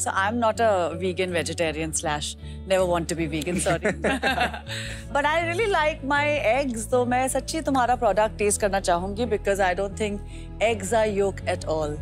So I'm not a vegan vegetarian slash never want to be vegan, sorry. but I really like my eggs, Though मैं सच्ची तुम्हारा product taste करना चाहूंगी because I don't think eggs are yolk at all.